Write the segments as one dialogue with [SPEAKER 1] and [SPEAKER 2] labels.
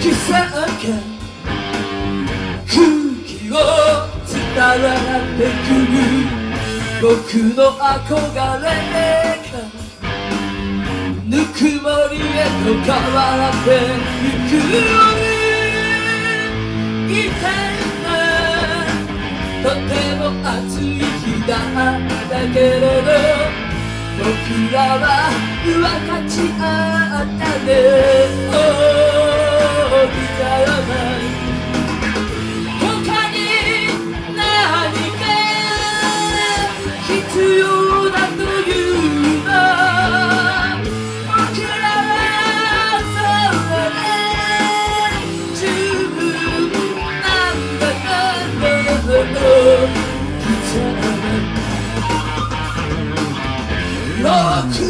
[SPEAKER 1] きさが空気を伝わってくる。僕の憧れがぬくもりへと変わっていくいたな。とても暑い日だ。ったけれど僕らは分かち合っ夜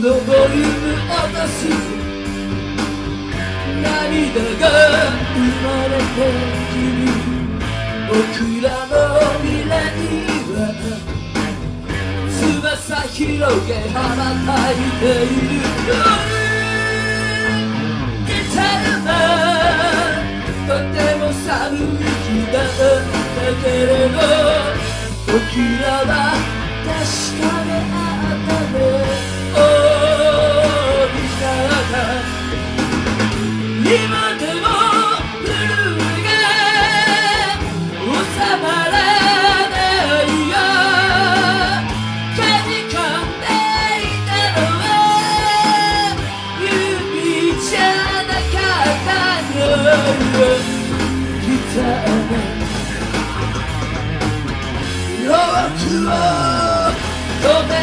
[SPEAKER 1] のボリューム落とす涙が生まれてくる。僕らの未来は翼広げ羽ばたいている。止め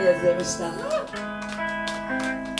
[SPEAKER 1] りがとうございました。